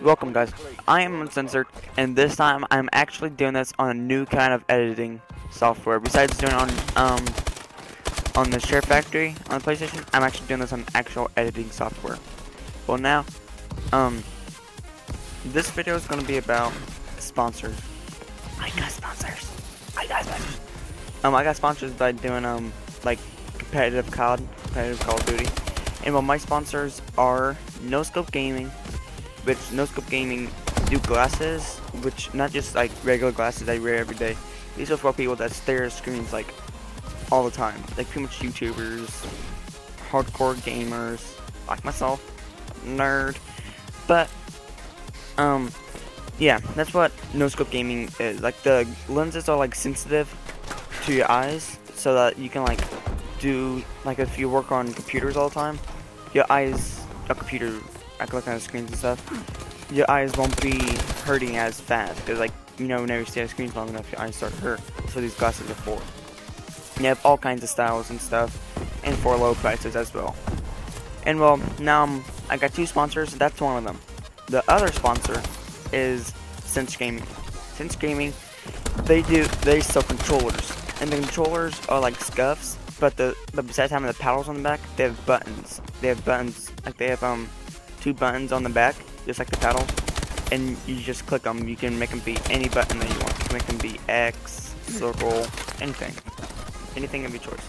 Welcome guys, I am Uncensored, and this time I'm actually doing this on a new kind of editing software. Besides doing on um on the Share Factory on the PlayStation, I'm actually doing this on actual editing software. Well now, um, this video is going to be about sponsors. I got sponsors. I got sponsors. Um, I got sponsors by doing um like competitive COD, competitive Call of Duty, and well, my sponsors are No Scope Gaming, which No Scope Gaming do glasses, which not just like regular glasses I wear every day. These are for people that stare at screens like all the time, like pretty much YouTubers, hardcore gamers, like myself, nerd. But um, yeah, that's what No Scope Gaming is. Like the lenses are like sensitive to your eyes, so that you can like do like if you work on computers all the time, your eyes, a computer like looking at the screens and stuff, your eyes won't be hurting as fast because like you know whenever you stay at screens long enough, your eyes start hurt. So these glasses are for. You have all kinds of styles and stuff, and for low prices as well. And well, now I'm, I got two sponsors. That's one of them. The other sponsor is Cinch Gaming. Cinch Gaming, they do they sell controllers, and the controllers are like scuffs, but the but besides having the paddles on the back, they have buttons. They have buttons like they have um two buttons on the back, just like the paddle, and you just click them. You can make them be any button that you want. You can make them be X, circle, anything, anything of your choice.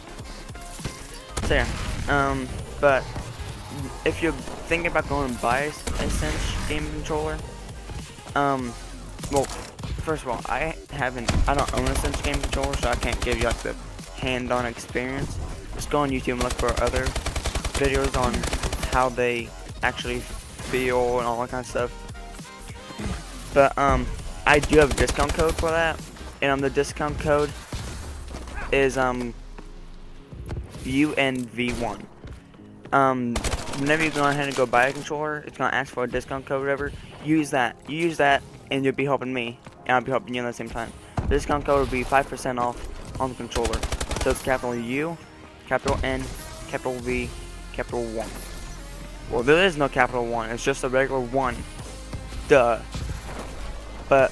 So yeah, um, but if you're thinking about going and buy a Cinch game controller, um, well, first of all, I haven't, I don't own a Cinch game controller, so I can't give you like the hand-on experience. Just go on YouTube and look for other videos on how they actually feel and all that kind of stuff. But um, I do have a discount code for that, and um, the discount code is um UNV1. Um, whenever you go ahead and go buy a controller, it's gonna ask for a discount code, whatever. Use that. You use that, and you'll be helping me, and I'll be helping you at the same time. The discount code will be 5% off on the controller. So it's capital U, capital N, capital V, capital 1. Well, there is no capital 1. It's just a regular 1. Duh. But,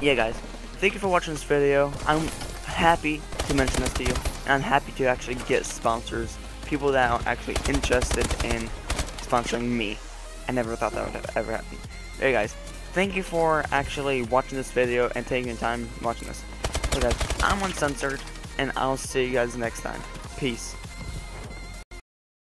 yeah, guys. Thank you for watching this video. I'm happy to mention this to you. And I'm happy to actually get sponsors. People that are actually interested in sponsoring me. I never thought that would have ever happen. Hey, guys. Thank you for actually watching this video and taking your time watching this. So, guys, I'm Uncensored, and I'll see you guys next time. Peace.